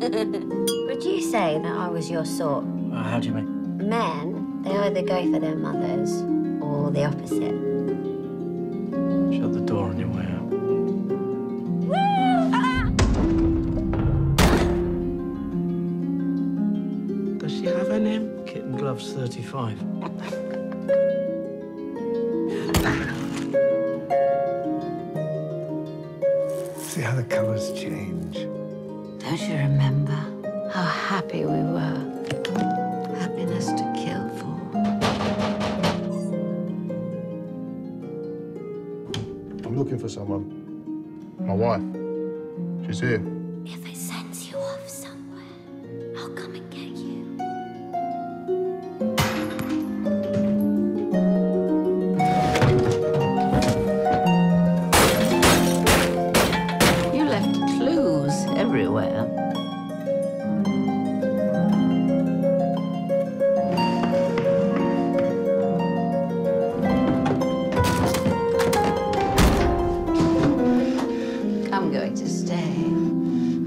Would you say that I was your sort? Uh, how do you mean? Men, they either go for their mothers or the opposite. Shut the door on your way out. Does she have a name? Kitten Gloves 35. See how the colors change. Don't you remember how happy we were? Happiness to kill for. I'm looking for someone. My wife. She's here. If it sends everywhere. I'm going to stay.